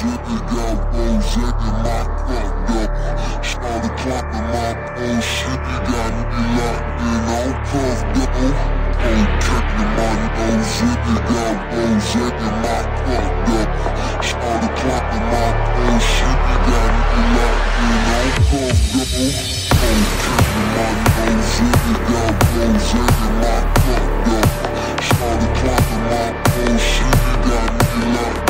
Sugar got rose in my fucked up. Started clapping my pole. Sugar got me locked in, all puffed up. Oh, taking my nose. Sugar got rose in my fucked up. Started clapping my pole. Sugar got me locked in, all puffed up. Oh, taking my nose. Sugar got rose in my fucked up. Started clapping my pole. Sugar got me locked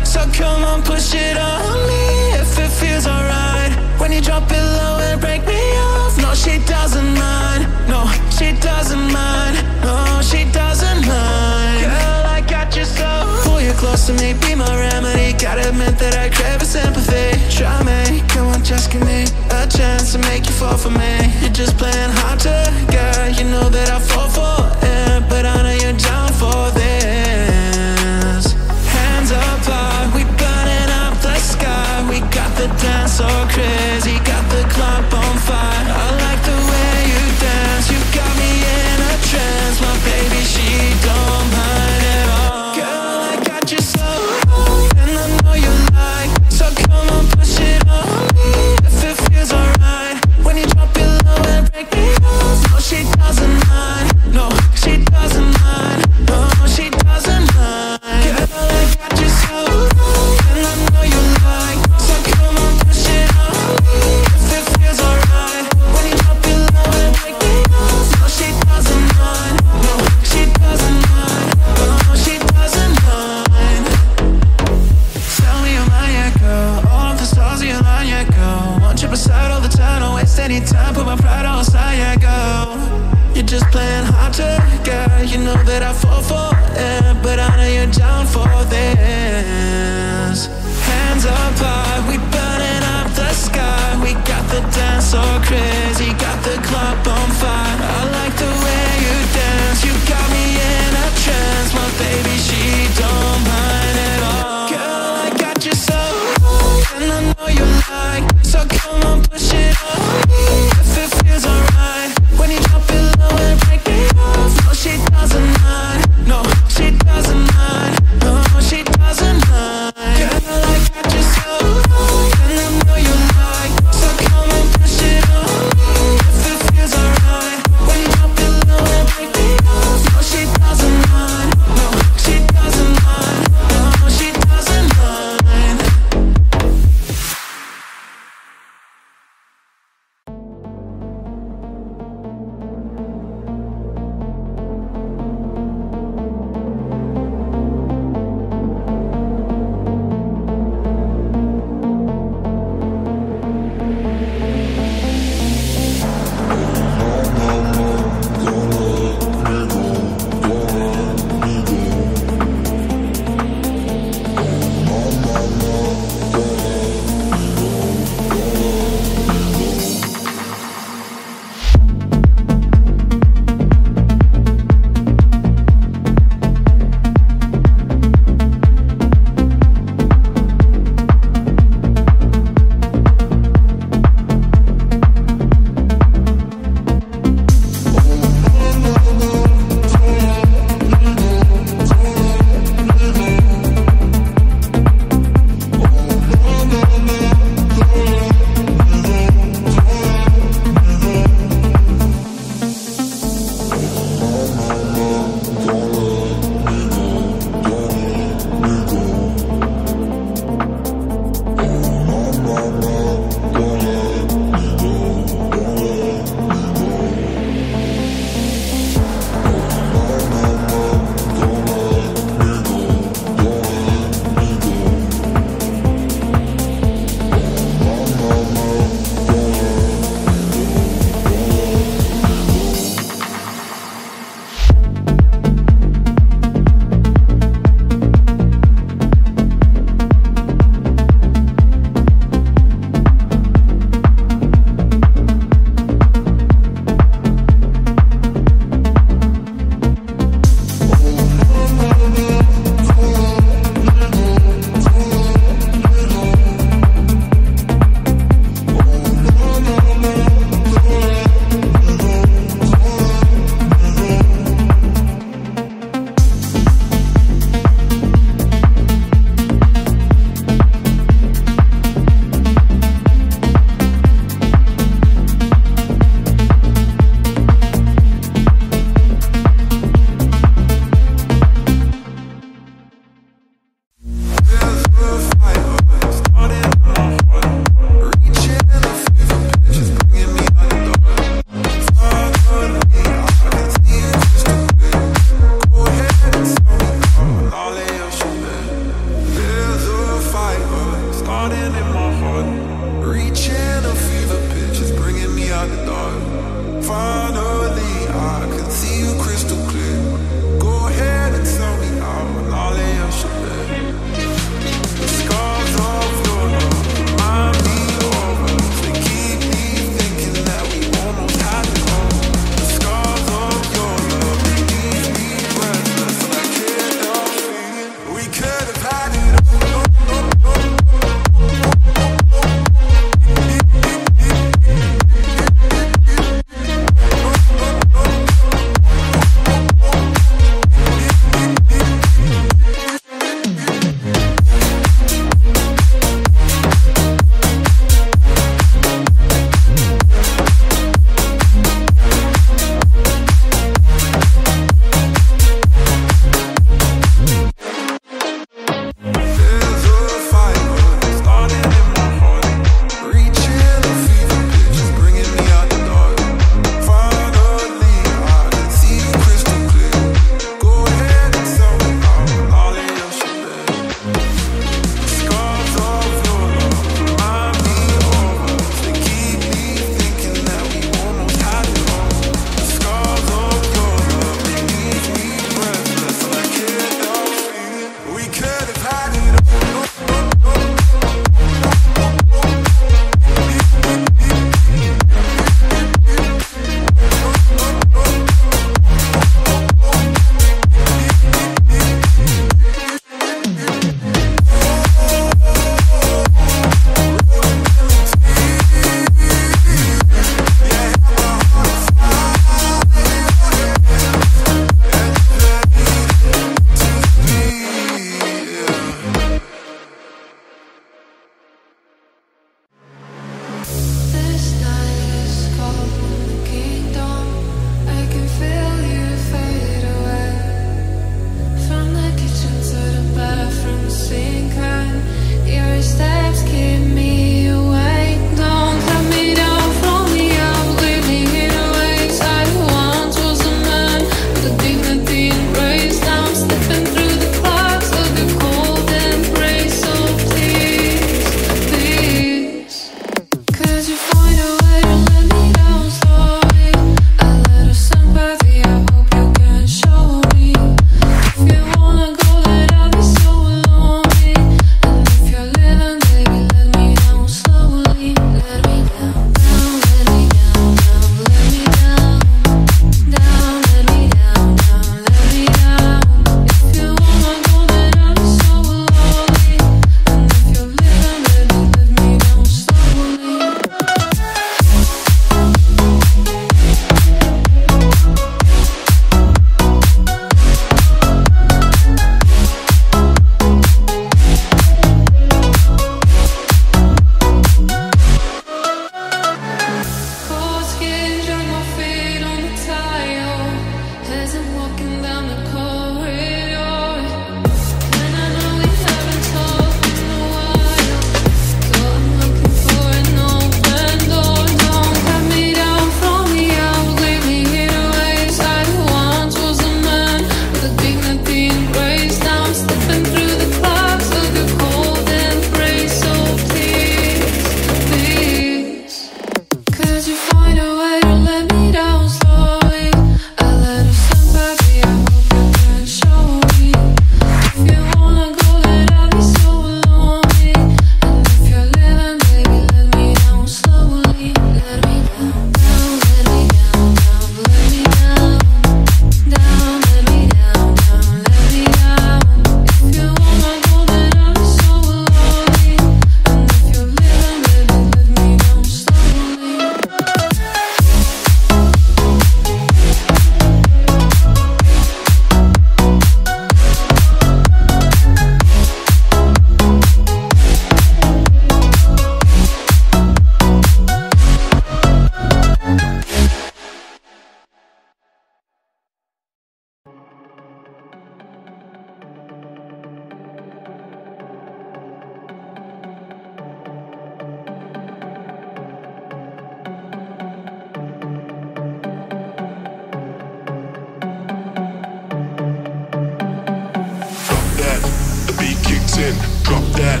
in, drop that.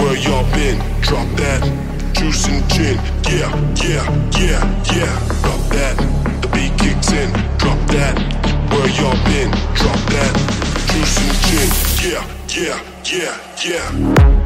Where y'all been? Drop that. Juice and gin, yeah, yeah, yeah, yeah. Drop that. The beat kicks in, drop that. Where y'all been? Drop that. Juice and gin, yeah, yeah, yeah, yeah.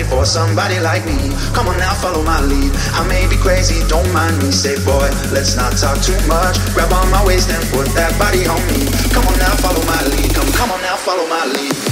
For somebody like me. Come on now, follow my lead. I may be crazy, don't mind me. Say, boy, let's not talk too much. Grab on my waist and put that body on me. Come on now, follow my lead. Come, come on now, follow my lead.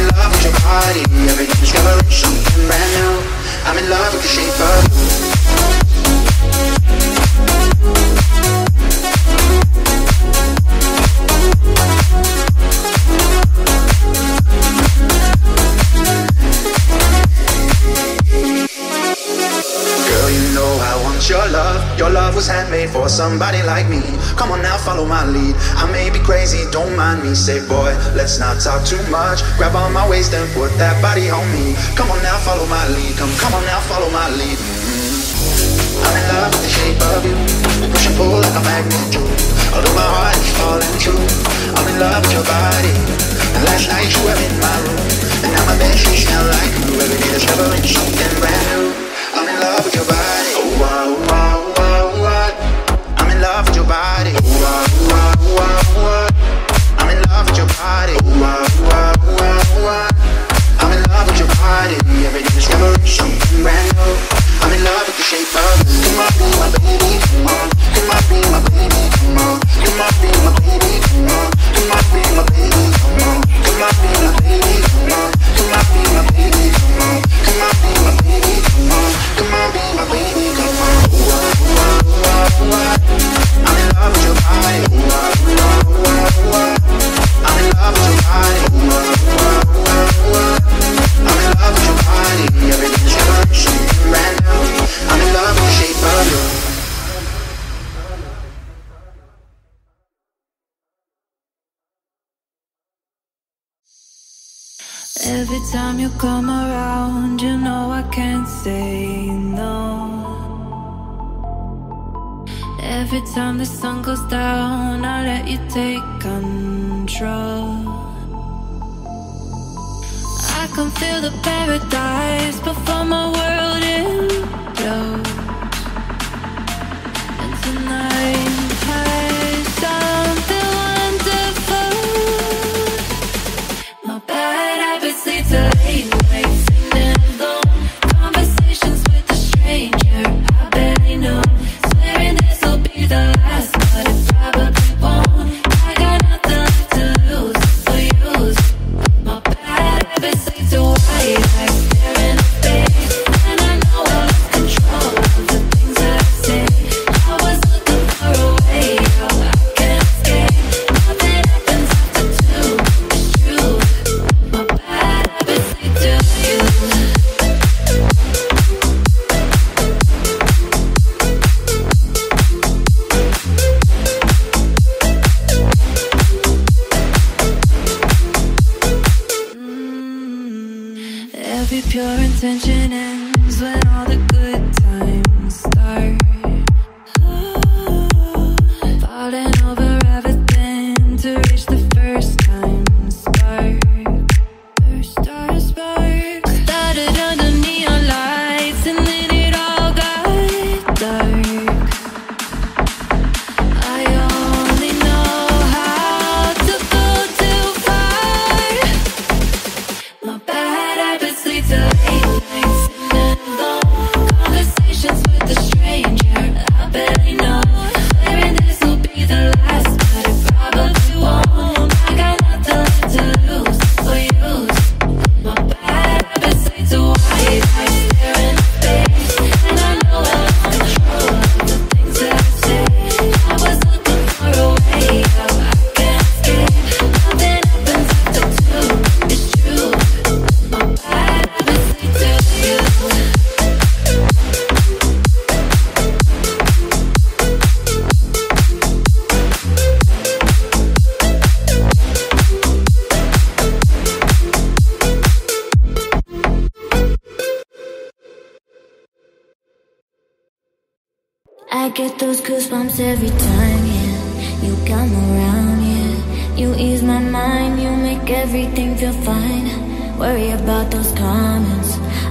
in love with your body something brand new. I'm in love with the shape of you. Your love. Your love was handmade for somebody like me. Come on now, follow my lead. I may be crazy, don't mind me. Say, boy, let's not talk too much. Grab on my waist and put that body on me. Come on now, follow my lead. Come, come on now, follow my lead. Mm-hmm. I'm in love with the shape of you. Push and pull like a magnet do. Although my heart is falling too. I'm in love with your body. And last night you were in my room. And now my bed sheets smell like you. Every day discovering something brand new. Love with your body. Ooh, ah, ooh, ah, ooh, ah, ooh, ah. I'm in love with your body. Ooh, ah, ooh, ah, ooh, ah, ooh, ah. I'm in love with your body. Ooh, ah, ooh, ah, ooh, ah, ooh, ah. I'm in love with your body. Every day discovering something new. I'm in love with the shape of you. Come on, be my baby. Come on. Come on, be my baby. Come on. Come on, be my baby. Come on. Come on, be my baby. Come on. Come on, be my baby. Come on. Come on, be my baby. Every time you come around, you know I can't say Every time the sun goes down, I let you take control. I can feel the paradise before my world implodes.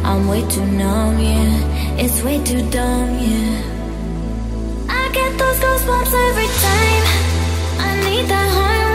I'm way too numb, yeah. It's way too dumb, yeah. I get those goosebumps every time. I need that high.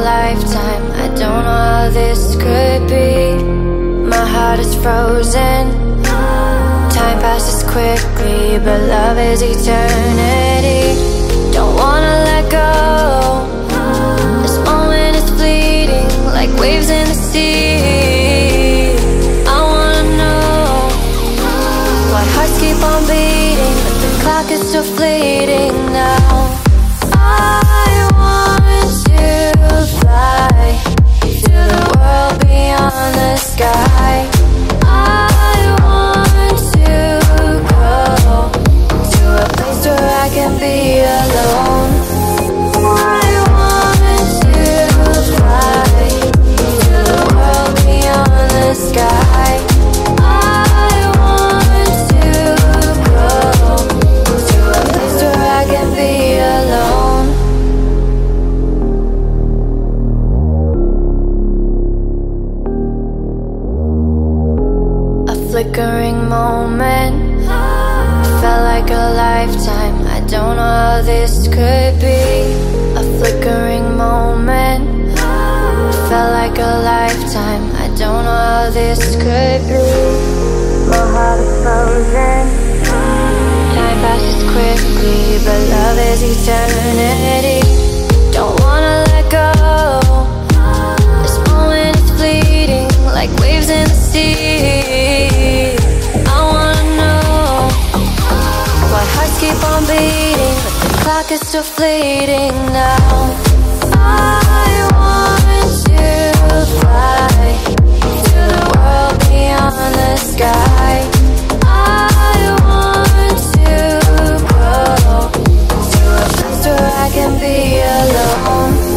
Lifetime. I don't know how this could be. My heart is frozen. Time passes quickly, but love is eternity. Don't wanna let go. This moment is fleeting, like waves in the sea. I wanna know why hearts keep on beating, but the clock is still fleeting now. Beyond the sky. This could be. My heart is frozen. Time passes quickly, but love is eternity. Don't wanna let go. This moment is fleeting, like waves in the sea. I wanna know why hearts keep on beating, but the clock is still fleeting now. I want to fly alone.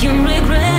Perfume regret.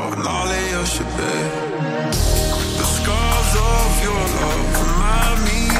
and all of your shit, babe. The scars of your love remind me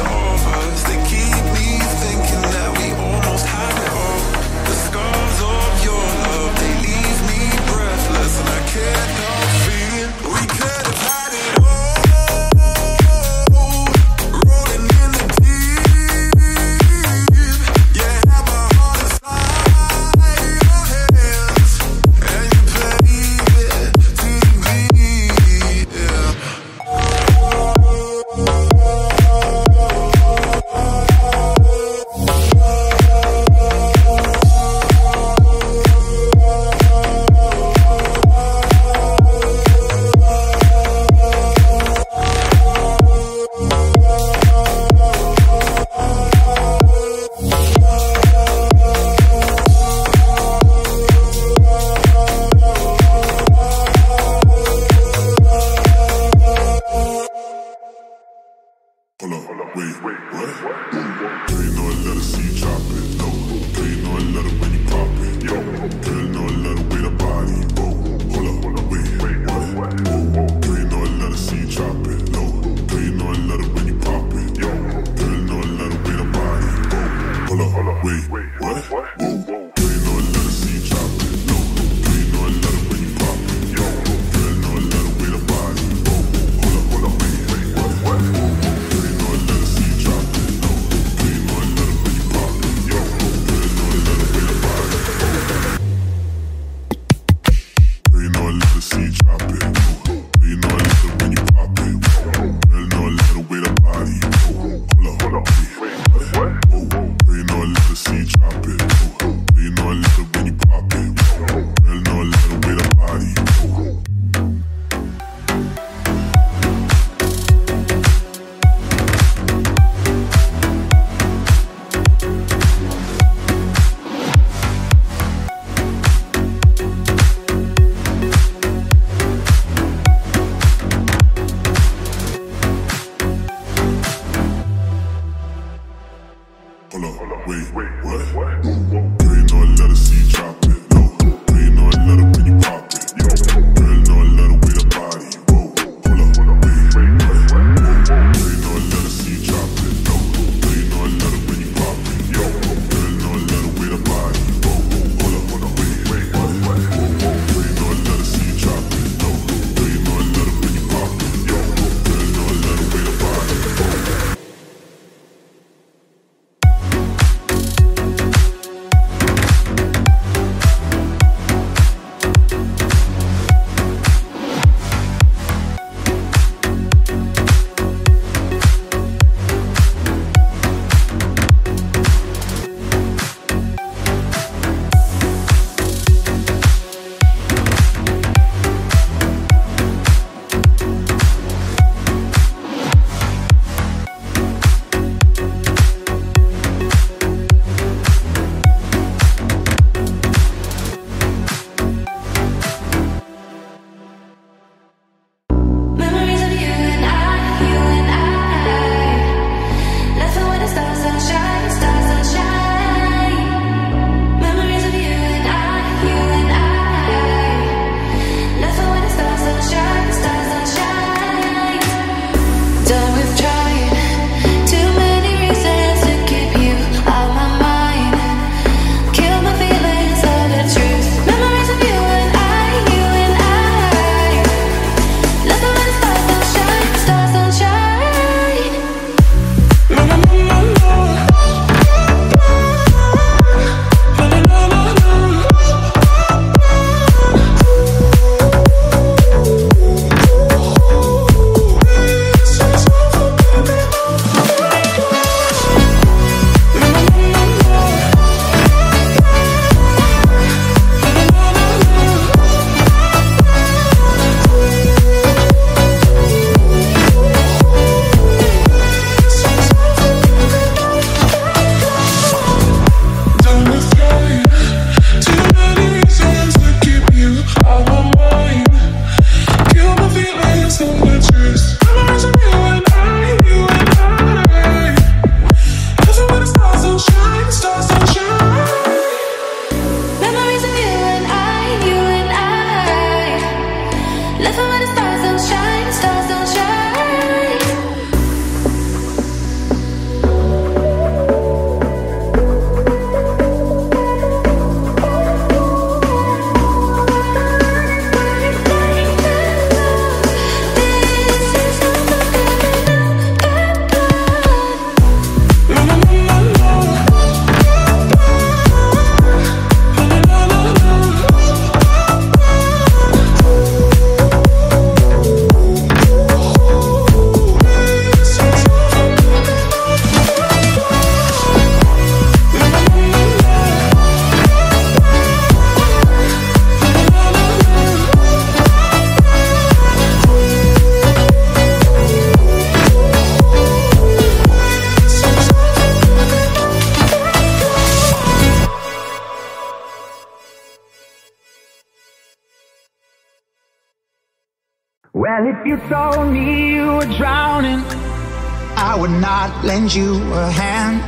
I would lend you a hand.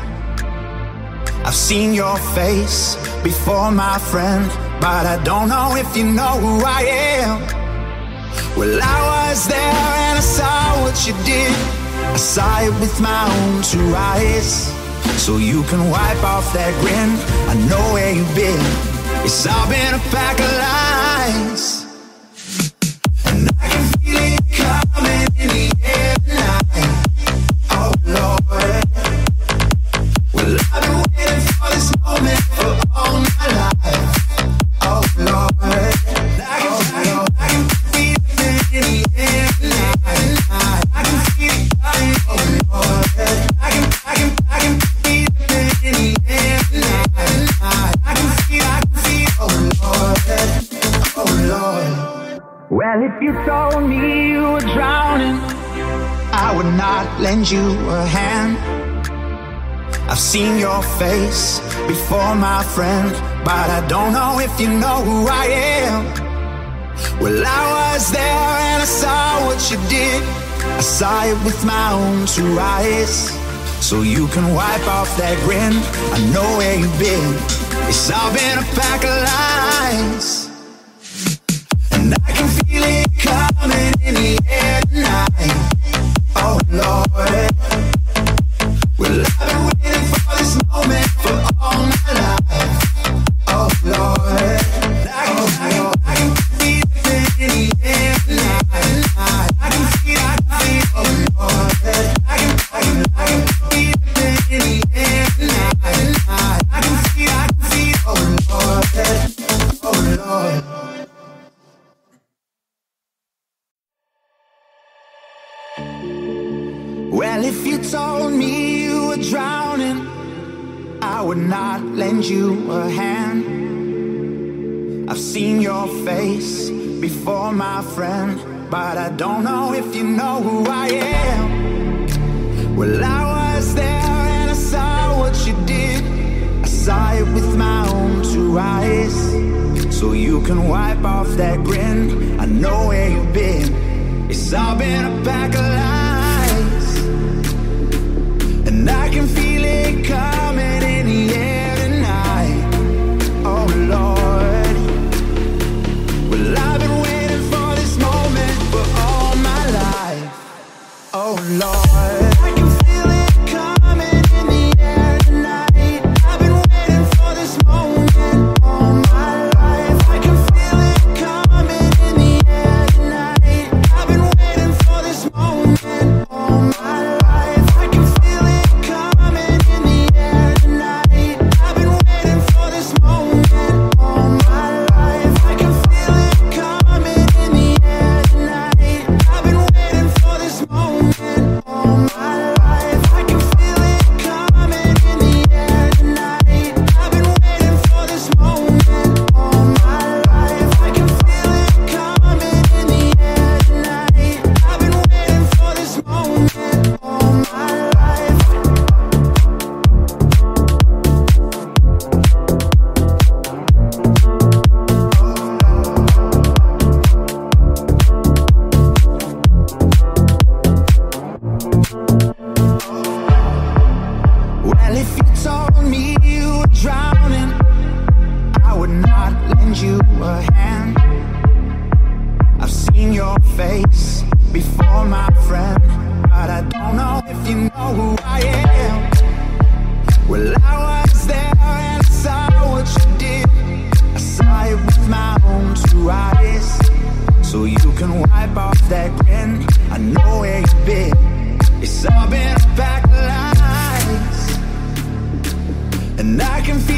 I've seen your face before, my friend, but I don't know if you know who I am. Well, I was there and I saw what you did. I saw it with my own two eyes. So you can wipe off that grin. I know where you've been. It's all been a pack of lies. And I can feel it coming in seen your face before, my friend, but I don't know if you know who I am. Well, I was there and I saw what you did. I saw it with my own two eyes. So you can wipe off that grin. I know where you've been. It's all been a pack of lies. Lend you a hand. I've seen your face before, my friend, but I don't know if you know who I am. Well, I was there and I saw what you did. I saw it with my own two eyes. So you can wipe off that grin. I know where you've been. It's all been a pack of lies. And I can feel I can feel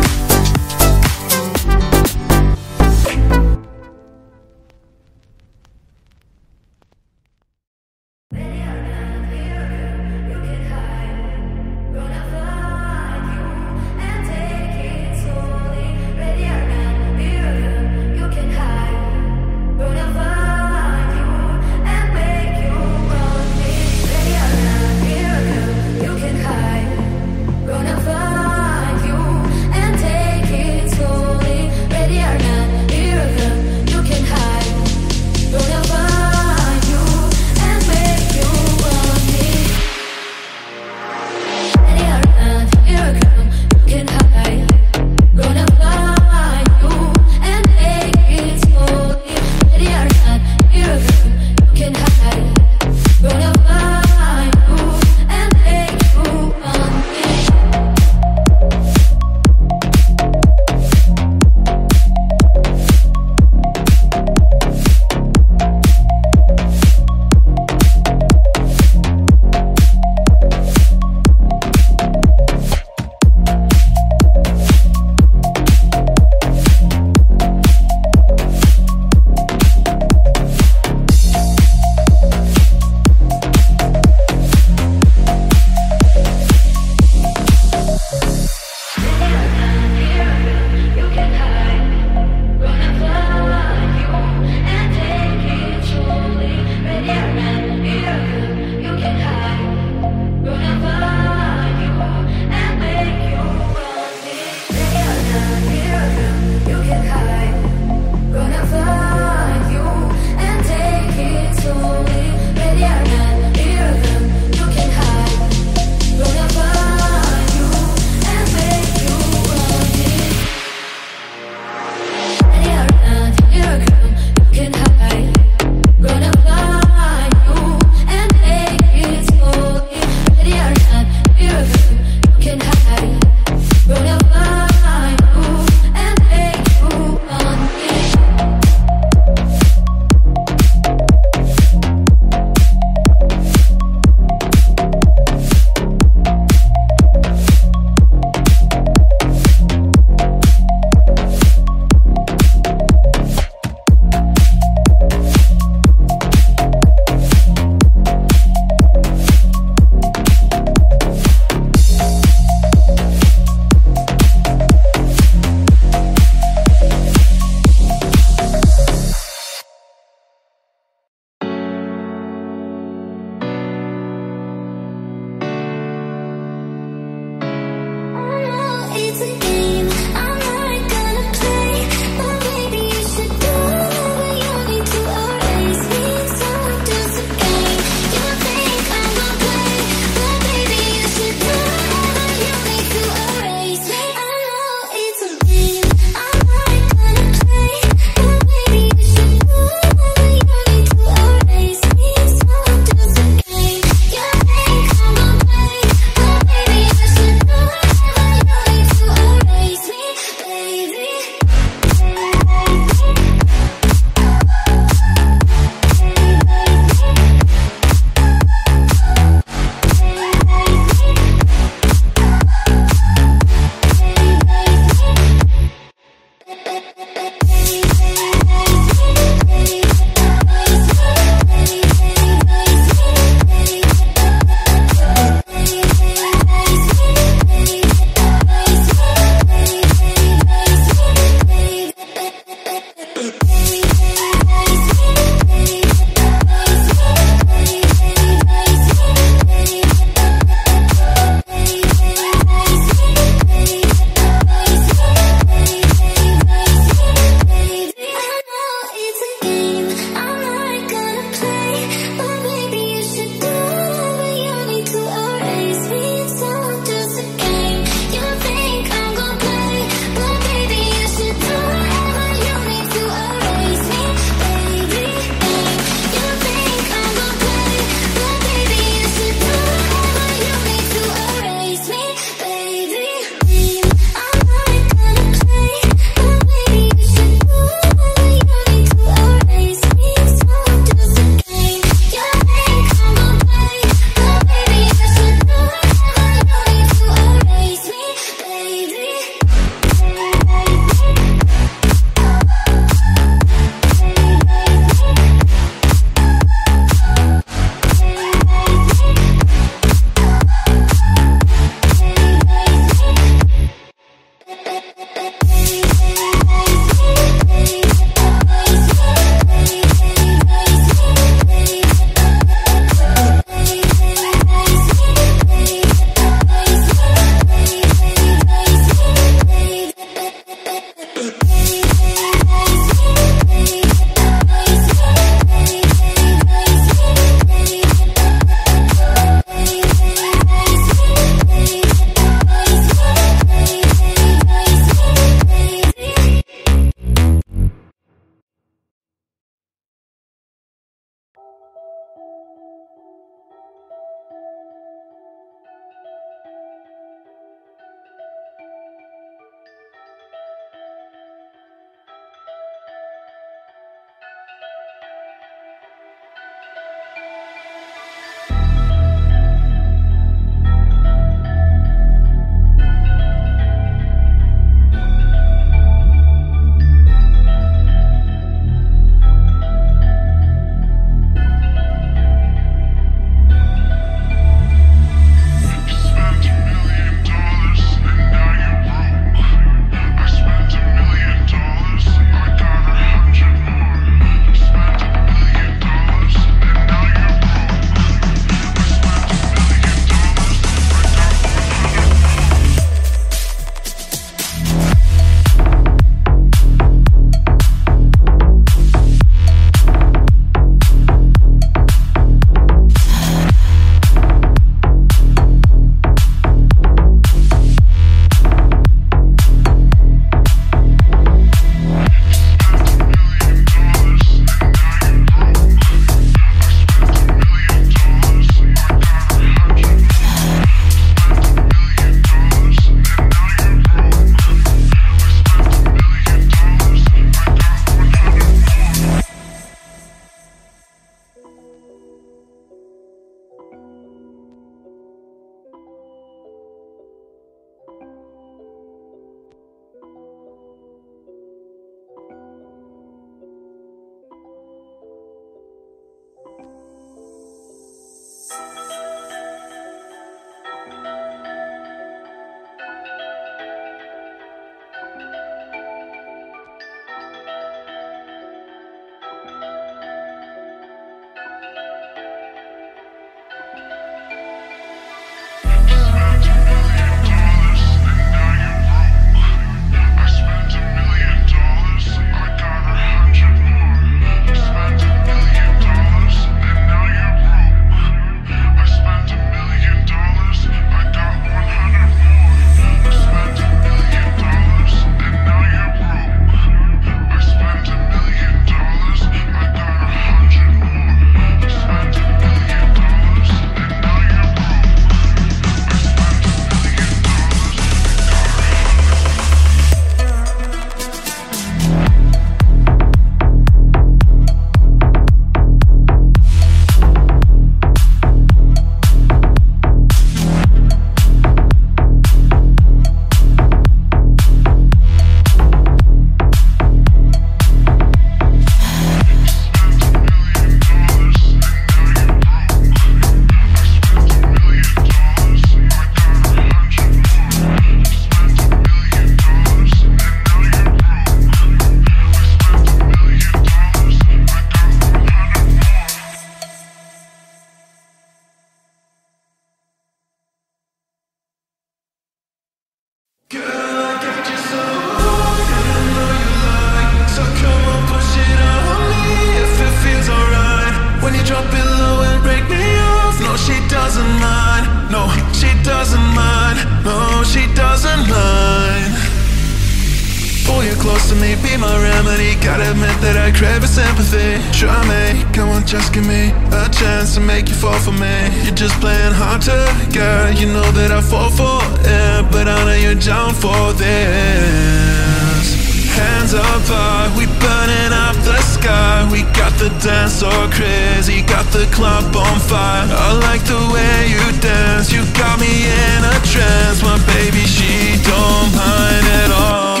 close to me, be my remedy. Gotta admit that I crave your sympathy Try me, come on just give me A chance to make you fall for me. You're just playing hard to get You know that I fall for it But I know you're down for this. Hands up high, we burning up the sky. We got the dance all crazy Got the club on fire. I like the way you dance You got me in a trance. My baby, she don't mind at all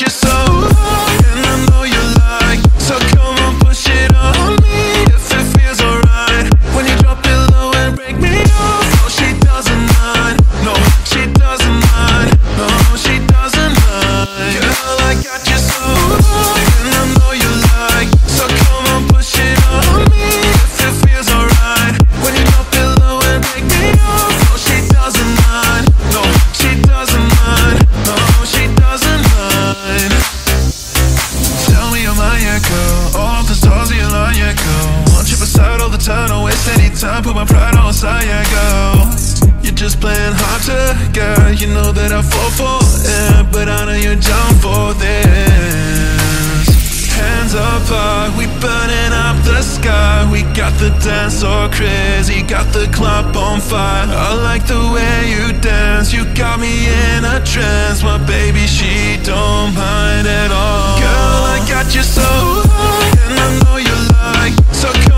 your soul. the dance so crazy, got the club on fire. I like the way you dance, you got me in a trance. My baby, she don't mind at all. Girl, I got you so, and I know you like So come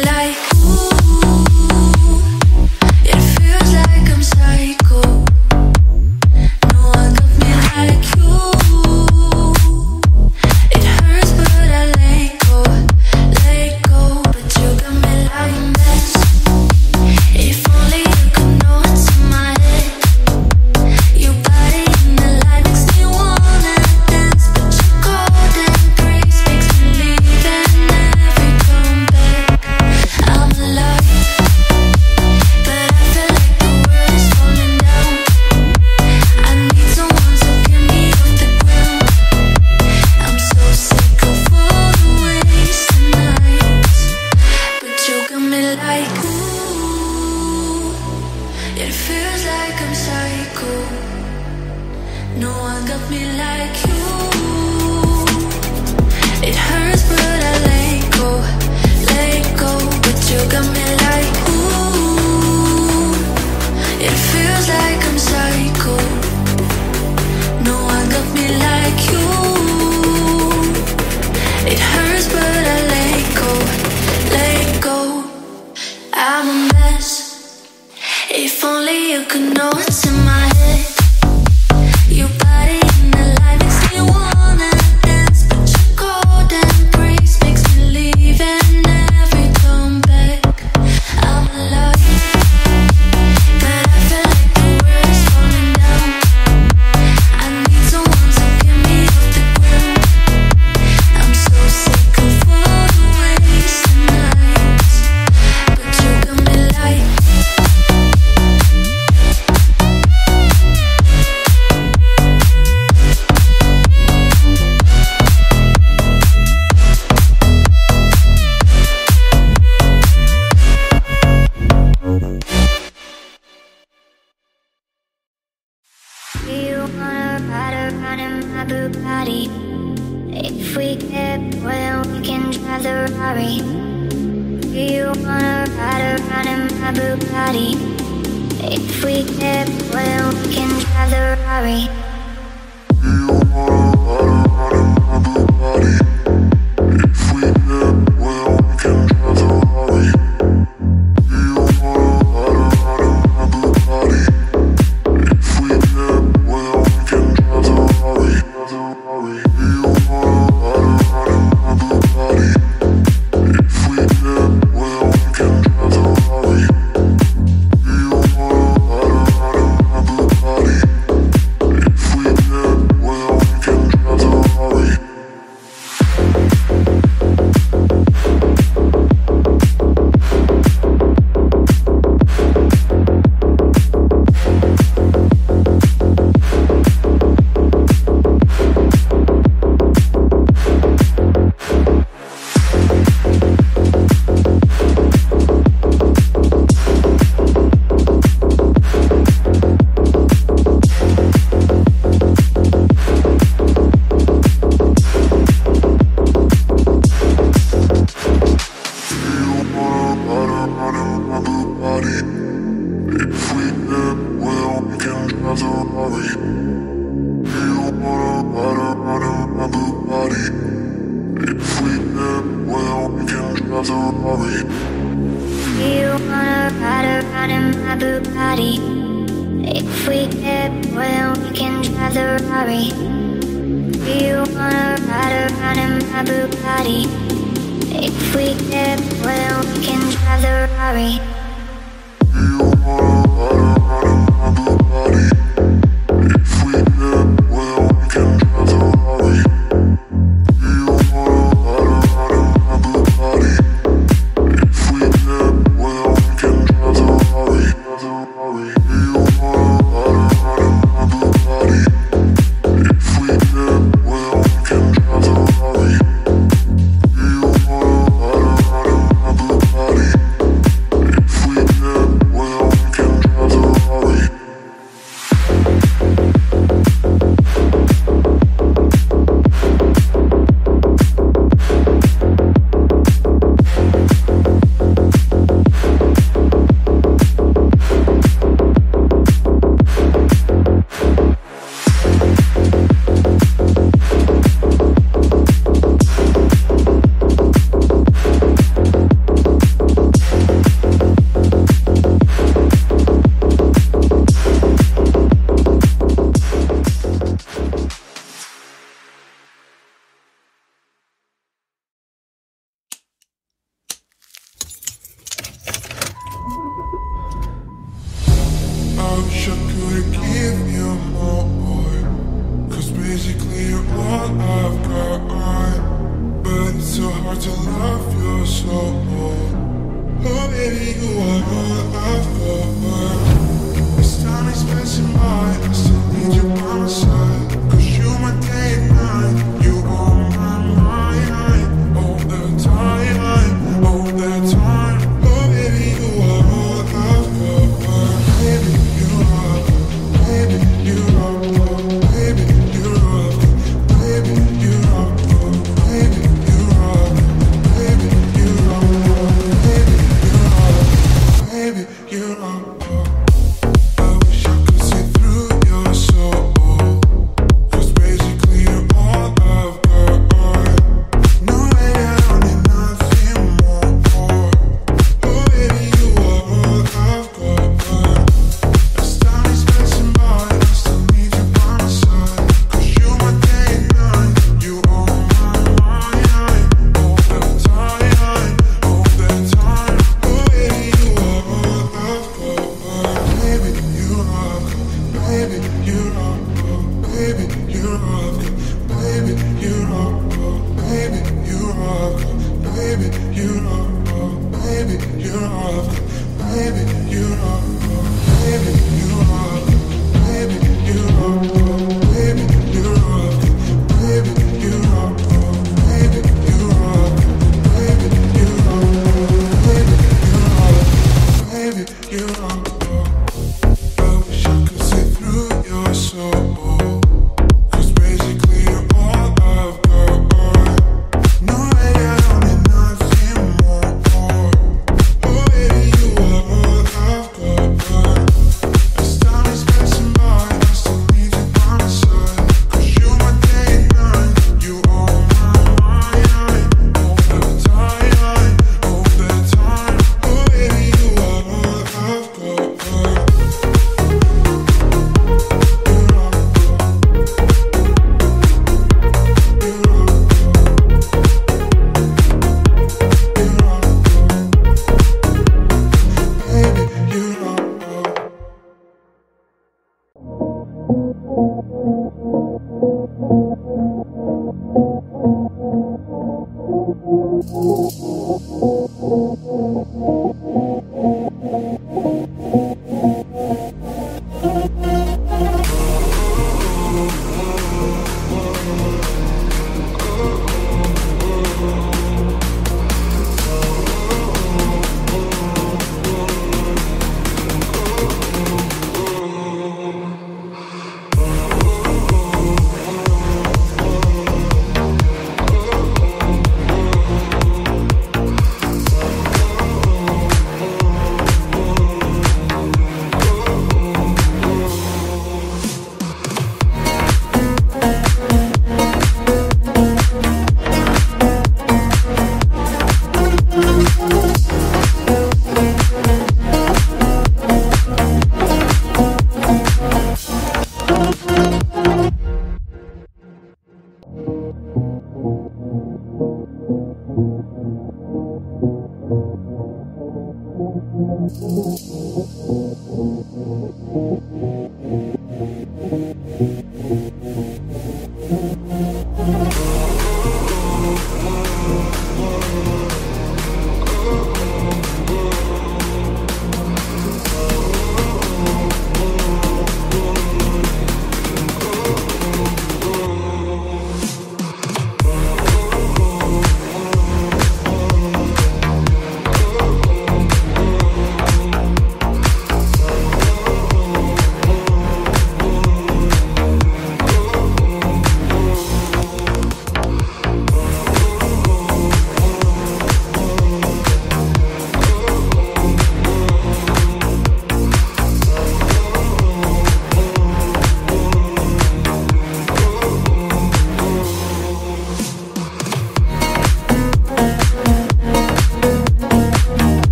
running my Bugatti. If we get well, we can drive the Rari. You wanna ride around in my Bugatti?